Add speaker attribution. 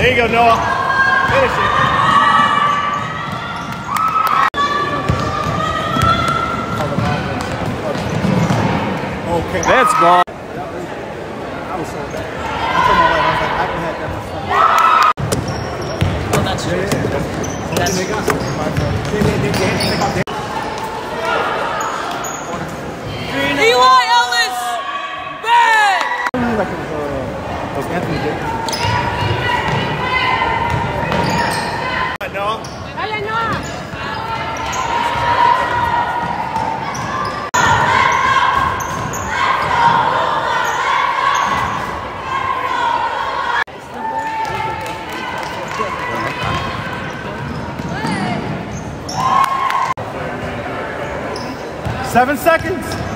Speaker 1: There you go, Noah. Finish it.
Speaker 2: Okay.
Speaker 3: That's ball.
Speaker 2: I was so bad. I told my wife, I was like, I haven't that much fun.
Speaker 4: Well, that's true. That's
Speaker 2: They got something. They, they, they, they, they got
Speaker 4: Eli Ellis! Bang!
Speaker 2: like it was, uh, it was Anthony Davis.
Speaker 1: Noah.
Speaker 5: Dale, Noah.
Speaker 1: Seven seconds.